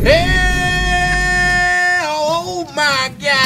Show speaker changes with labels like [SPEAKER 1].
[SPEAKER 1] Hell? Oh my God.